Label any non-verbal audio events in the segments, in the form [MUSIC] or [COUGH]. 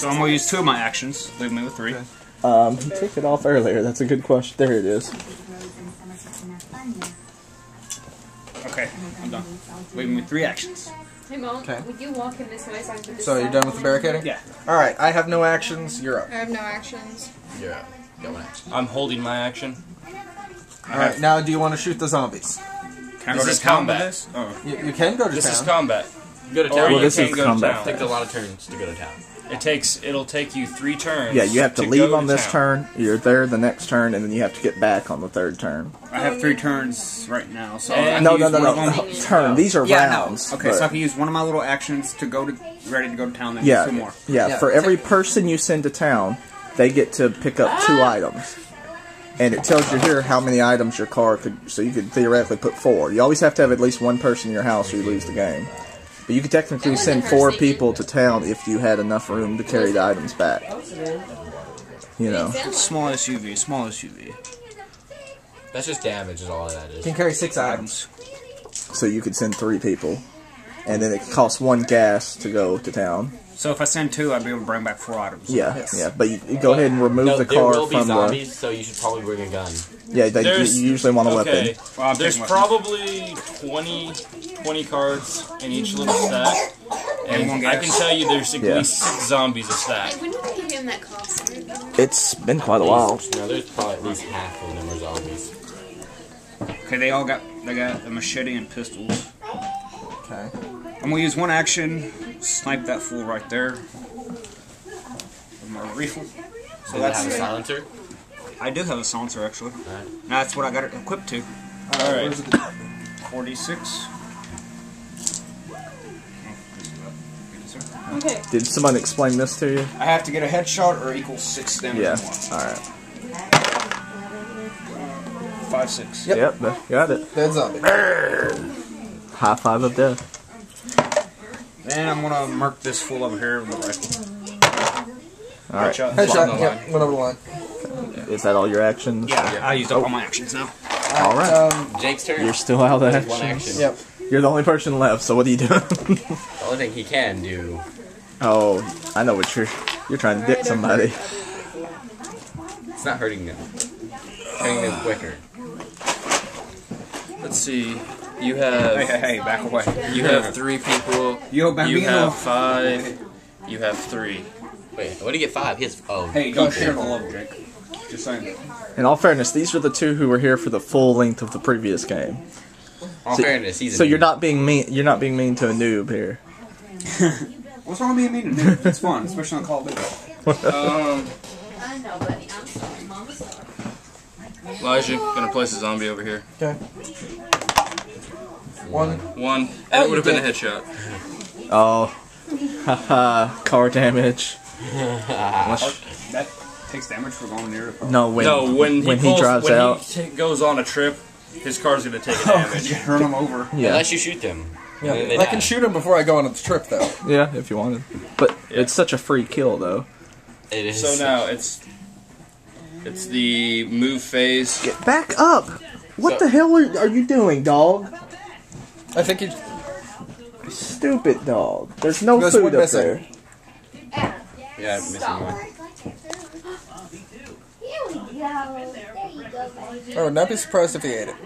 So I'm gonna use two of my actions. Leave me with three. Um, he took it off earlier. That's a good question. There it is. Okay, I'm done. Leave me with three actions. Hey, Okay. would you walk in this way so I can So you're done with the barricading? Yeah. All right. I have no actions. You're up. I have no actions. You're up. Got one action. I'm holding my action. All right. Now, do you want to shoot the zombies? Can I This go is to town with combat. this? Oh. You, you can go to This town. is combat. Go to Or town. you Well, this can is go combat to town. takes a lot of turns to go to town. It takes. It'll take you three turns. Yeah, you have to, go leave on this town. turn. You're there the next turn, and then you have to get back on the third turn. I have three turns right now, so I can No, use no, no, of no. them. Turn. These are Yeah, no. rounds. Okay, but- so I can use one of my little actions to go to ready to go to town. Then yeah, two more. yeah. Yeah. For every person you send to town, they get to pick up two ah! items, and it tells you here how many items your car could. So you could theoretically put four. You always have to have at least one person in your house, or you lose the game. But you could technically send four people to town if you had enough room to carry the items back. You know. Small SUV, small SUV. That's just damage, is all that is. You can carry six items. So you could send three people, and then it costs one gas to go to town. So if I send two, I'd be able to bring back four items. Yeah, Yes. yeah. But you, you go ahead and remove No, the there car will be from the. zombies, so you should probably bring a gun. Yeah, they, you usually want a okay. weapon. Well, There's weapons. probably 20, 20 cards in each little stack. And I can tell you there's at Yeah. least six zombies a stack. Hey, when did they give him that costume? It's been quite a while. No, there's probably at least half of them are zombies. Okay, they all got they got a machete and pistols. Okay. I'm gonna use one action, snipe that fool right there. With my rifle. So Does it have a silencer? I do have a silencer actually. Alright. That's what I got it equipped to. All right. 46. Okay. Did someone explain this to you? I have to get a headshot or equal six damage Yeah. All right. Five, six. Yep. Yep. got it. dead zombie. High five of death. Then I'm gonna mark this fool over here with the rifle. All right. Headshot. Headshot. Yep. Went over the line. Is that all your actions? Yeah, I used up all my actions now. All right. Um. Jake's turn. You're still out of There's one action. action. Yep. You're the only person left. So what are you doing? [LAUGHS] The only thing he can do. oh, I know what you're. You're trying to dick somebody. It's not hurting them. Hurting them quicker. Let's see. You have hey, hey, back away. you have three people. Yo, You have five. You have three. Wait, what do you get five? He has oh. Hey, don't share the love, Jake. Just saying. In all fairness, these are the two who were here for the full length of the previous game. All So- fairness, he's a So you're not being mean. You're not being mean to a noob here. [LAUGHS] What's wrong with being mean to dude? It's fun, especially on Call of Duty. Um, I know, buddy. I'm sorry. Mama's sorry. Elijah, gonna place a zombie over here. Okay. One. One. Oh, And it would have been a headshot. Oh, haha, [LAUGHS] car damage. That takes damage for going near it. No, when no, when he, when pulls, he drives when out. he goes on a trip, his car's gonna take a [LAUGHS] Oh, damage. you run them over. yeah, Unless you shoot them. Yeah. And then I can shoot him before I go on the trip, though. yeah, if you wanted. But Yeah. it's such a free kill, though. It is. So now it's it's the move phase. Get back up! What So- the hell are, are you doing, dog? I think he. Stupid dog. There's no There's food one up missing. there. Yeah, I'm missing one. Here we go. There you go, baby. I would not be surprised if he ate it.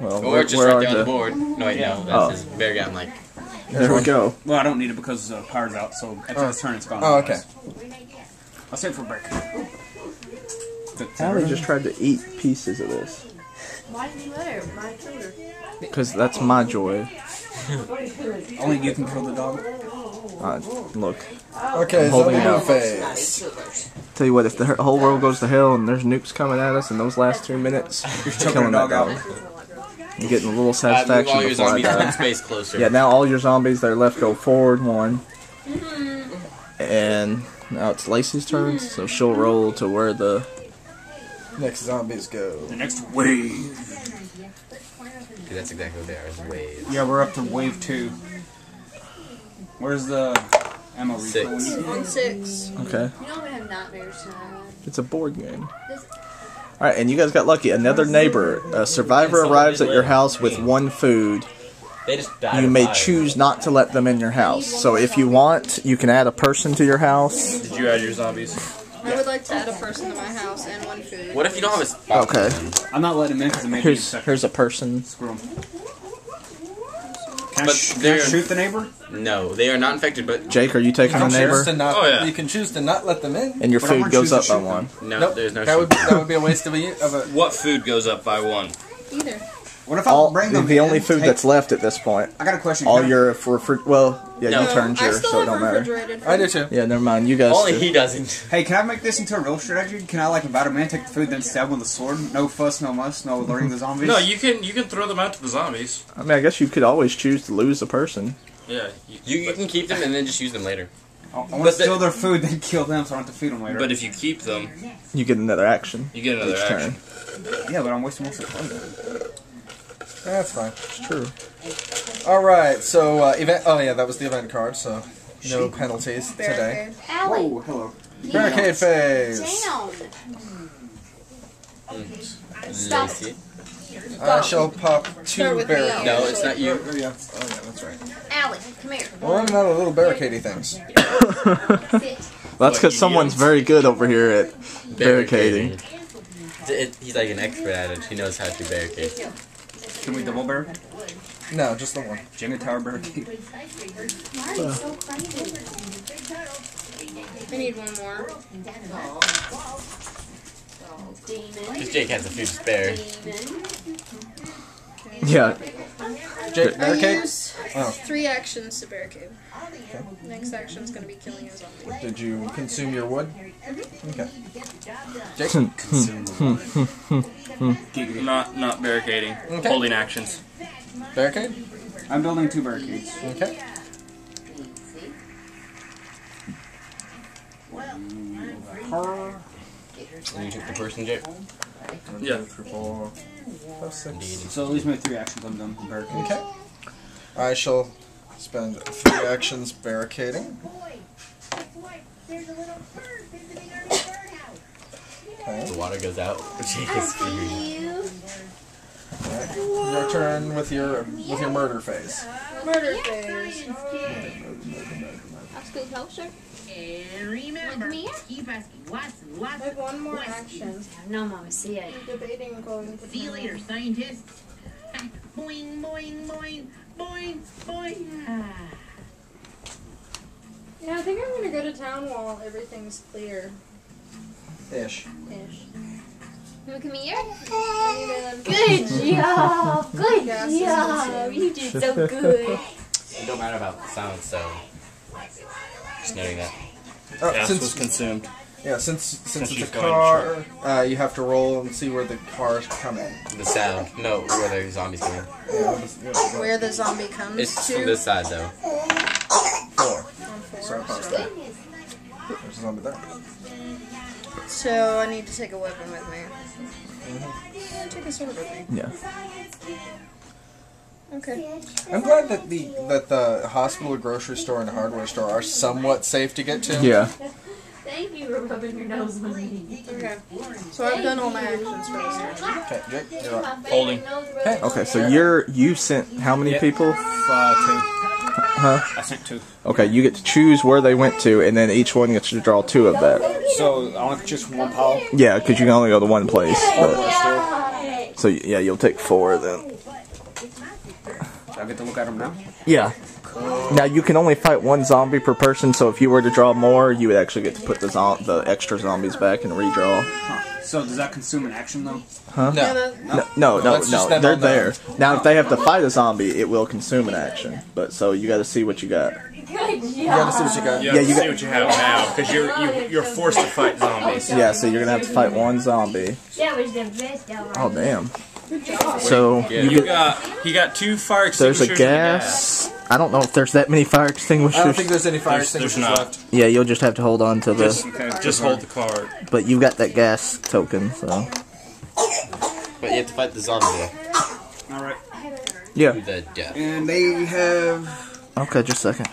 Well, Or where, just where right are there on the? the board. No, wait, no. That's Oh. his bear gun, like. There we go. Well, I don't need it because uh, power's out, so after Oh. this turn it's gone. Oh, okay. I'll save it for a break. Allie just tried to eat pieces of this. Why did you let her? My children. Because that's my joy. [LAUGHS] Only you can kill the dog. Uh, look, Okay, I'm holding zombie it move out. phase. tell you what, if the whole world goes to hell and there's nukes coming at us in those last two minutes, [LAUGHS] you're killing a that dog dog. You're getting a little Uh, satisfaction all your zombies one space closer. [LAUGHS] Yeah, now all your zombies that are left go forward one. And now it's Lacey's turn, so she'll roll to where the. Next zombies go. The next wave. Dude, that's exactly what they are. Is waves. Yeah, we're up to wave two. Where's the ammo refill? Six. On six. Okay, You know I'm have nightmares tonight. it's a board game. Alright, and you guys got lucky. Another neighbor. A survivor arrives at your house with one food They just died. you may choose not to let them in your house. So if you want, you can add a person to your house. Did you add your zombies? I would like to add a person to my house and one food. What if you don't have a spot? Okay. I'm not letting him in because it may be Here's infected. here's a person. Screw him. Can, I, But sh- can I they're- shoot the neighbor? No, they are not infected, but Jake, are you taking You a can choose neighbor? to not. Oh, yeah. You can choose to not let them in. And your But I food wanna goes choose to up by shoot one. no, Nope. there's no. that would that would be a waste of a of a. What food goes up by one? Either. What if I All bring them the in, only food that's left at this point. I got a question. All Can I- your refri- well, yeah, No. you turned I yours, still so it don't matter. refrigerated food. I do too. Yeah, never mind. You guys. Only do. he doesn't. Hey, can I make this into a real strategy? Can I like invite a man, take the food, then stab him with a sword? No fuss, no muss, no luring the zombies. No, you can you can throw them out to the zombies. I mean, I guess you could always choose to lose a person. Yeah, you, You, you but, can keep them and then just use them later. I, I want But to the- steal their food, then kill them, so I don't have to feed them later. but if you keep them, You get another action you get another each action. turn. yeah, but I'm wasting most of the food. That's fine. It's true. All right. So uh, event. Oh yeah, that was the event card. So no penalties today. Barricade. Allie, Whoa, hello. Barricade phase. down. Stop. I shall pop Start two with me. barricades. No, it's not you. Oh yeah. Oh yeah, that's right. Allie, come here. We're running out of little barricadey things. Sit. That's because someone's very good over here at barricading. It- he's like an expert at it. He knows how to barricade. Can we double barrel? No, just the one. Jenga Tower barricade. Why so? I need one more. Because Jake has a few spare. Yeah, Jake, I barricade. Used Oh. three actions to barricade. Next action is gonna be killing a zombie. Did you consume your wood? Mm-hmm. Okay. Jake. [LAUGHS] Giggity. Not not barricading. Okay. Holding actions. Barricade. I'm building two barricades. Okay. And you took the person, Jake. Yeah. Four, five, six. Indeed. So at least my three actions I'm done with. Okay. I shall spend three actions barricading. Okay. The water goes out. Jake is screwed. Your turn with your with your murder phase. Murder phase. I'll scoot closer. And remember, keep asking lots and I have one more action. No, Mama, see it. I'm debating going to See you later, scientists. Boing, boing, boing, boing, boing. Ah. Yeah, I think I'm gonna go to town while everything's clear. Ish. Ish. Wanna Come here. Good job. Good job. You did so [LAUGHS] good. It don't matter about the sound, so just noting that. Oh, Gas was consumed. Yeah, since since Since it's she's a going car, uh, you have to roll and see where the cars come in. The sound. No, where the zombies come in. Yeah, this- yeah, Where the zombie comes It's to. from this side, though. Four. on four. So I passed that. There's a zombie there. So I need to take a weapon with me. Mm-hmm. Yeah, take a sword with me. yeah. Okay. I'm glad that the that the hospital, grocery store, and hardware store are somewhat safe to get to. Yeah. Thank you for rubbing your nose on me. Okay. So I've done all my actions for this turn. Okay, Jake, you're up. Holding. Okay. Okay, so you're you sent how many Yeah. people? Uh, two. Huh? I sent two. Okay, you get to choose where they went to, and then each one gets to draw two of that. So I want to just one pile. Yeah, because you can only go to one place. But, so yeah, you'll take four then. I get to look at them now. Yeah. Now you can only fight one zombie per person, so if you were to draw more, you would actually get to put the zo- the extra zombies back and redraw. Huh. So does that consume an action though? Yeah, No. that, No, no, no, That's no. They're on the- there. Now, if they have to fight a zombie, it will consume an action. But so you got to see what you got. Good [LAUGHS] job. You gotta see what you got. You have Yeah, to you see got- what you have now, because you're you, you're forced to fight zombies. Yeah, so you're gonna have to fight one zombie. That was the best Oh damn. So Yeah. you You get got he got two fire extinguishers. there's extinguishers. a and gas. I don't know if there's that many fire extinguishers. I don't think there's any fire There's- there's extinguishers not. left. Yeah, you'll just have to hold on to the. Just, just hold the card. But you got that gas token, so But you have to fight the zombie. All right. yeah. The death. And they have Okay, just a second.